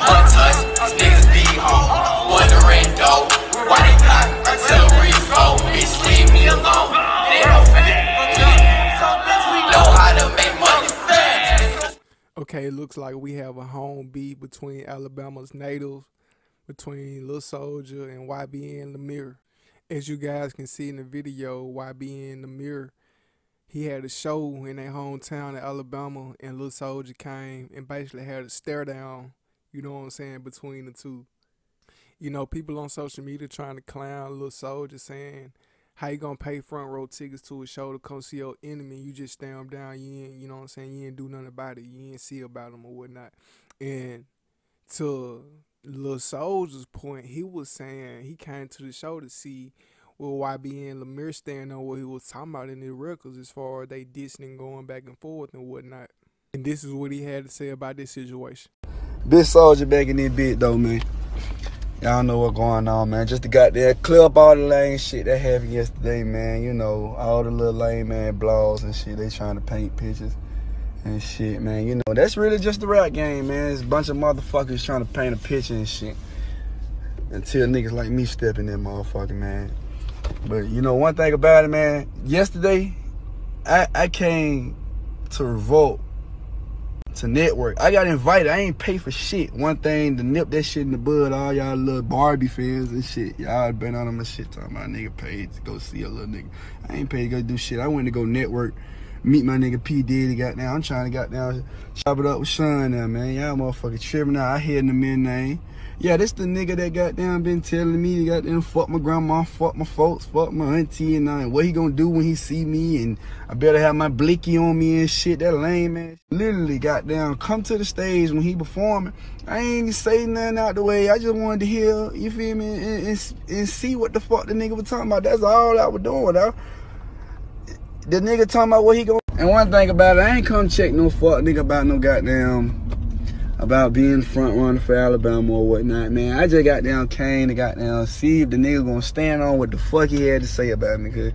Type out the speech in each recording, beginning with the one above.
untouched. These niggas be home, wondering though why they until refo. Bitch, leave me alone. Okay, it looks like we have a home beat between Alabama's natives, between Luh Soldier and YBN Nahmir. As you guys can see in the video, YBN Nahmir, he had a show in their hometown of Alabama, and Luh Soldier came and basically had a stare down, you know what I'm saying, between the two. You know, people on social media trying to clown little Soldier saying, how you gonna pay front row tickets to a show to come see your enemy? You just stare them down. You ain't, you know what I'm saying? You ain't do nothing about it. You ain't see about them or whatnot. And to Luh Soldier's point, he was saying he came to the show to see what YBN Nahmir stand on what he was talking about in the records as far as they dissing and going back and forth and whatnot. And this is what he had to say about this situation. Big soldier back in this bit though, man. Y'all know what going on, man. Just to there, clear up all the lame shit that happened yesterday, man. You know, all the little lame man blogs and shit. They trying to paint pictures and shit, man. You know, that's really just the rap game, man. It's a bunch of motherfuckers trying to paint a picture and shit. Until niggas like me step in that motherfucker, man. But you know one thing about it, man. Yesterday, I I came to revolt to network. I got invited. I ain't pay for shit. One thing to nip that shit in the bud. All y'all little Barbie fans and shit. Y'all been on my shit talking about nigga paid to go see a little nigga. I ain't paid to go do shit. I went to go network, meet my nigga P Diddy. Got down. I'm trying to got down, chop it up with Sean now, man. Y'all motherfucking tripping out. I hear in the name. Yeah, this the nigga that got down been telling me he got down fuck my grandma, fuck my folks, fuck my auntie and uh, what he gonna do when he see me and I better have my blicky on me and shit. That lame ass literally got down, come to the stage when he performing. I ain't say nothing out the way. I just wanted to hear, you feel me, and, and, and see what the fuck the nigga was talking about. That's all I was doing. The nigga talking about what he gonna. And one thing about it, I ain't come check no fuck nigga about no goddamn about being front runner for Alabama or whatnot, man. I just got down came to got down see if the nigga gonna stand on what the fuck he had to say about me. Cause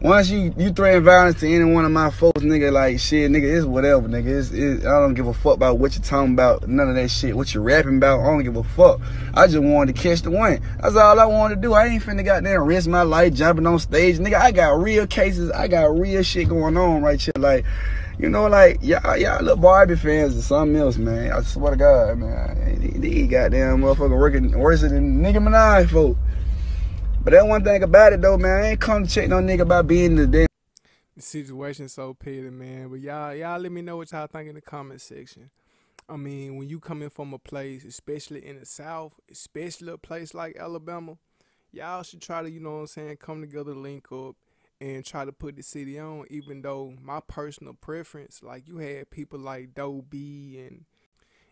once you you threaten violence to any one of my folks, nigga, like shit, nigga, it's whatever, nigga. It's, I don't give a fuck about what you're talking about, none of that shit. What you rapping about, I don't give a fuck. I just wanted to catch the win. That's all I wanted to do. I ain't finna goddamn risk my life jumping on stage, nigga. I got real cases, I got real shit going on right here, like. You know, like y'all, y'all little Barbie fans or something else, man. I swear to God, man. These goddamn motherfucker working worse than Nicki Minaj folk. But that one thing about it though, man, I ain't come to check no nigga about being the damn. Situation so petty, man. But y'all, y'all let me know what y'all think in the comment section. I mean, when you coming from a place, especially in the South, especially a place like Alabama, y'all should try to, you know what I'm saying, come together, link up, and try to put the city on, even though my personal preference, like you had people like Doe B and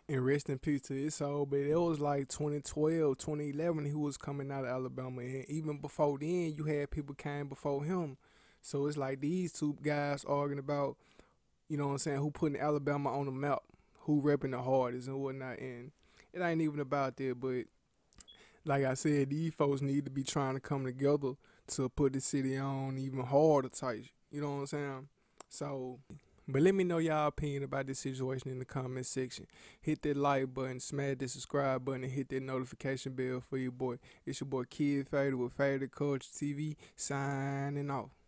and rest in peace to his soul, but it was like 2012, 2011 he was coming out of Alabama, and even before then you had people came before him. So it's like these two guys arguing about, you know what I'm saying, who putting Alabama on the map, who repping the hardest and whatnot, and it ain't even about that, but like I said, these folks need to be trying to come together to put the city on even harder tight. You know what I'm saying? So, but let me know y'all opinion about this situation in the comment section. Hit that like button, smash the subscribe button, and hit that notification bell for your boy. It's your boy Kidd Faded with Faded Culture TV signing off.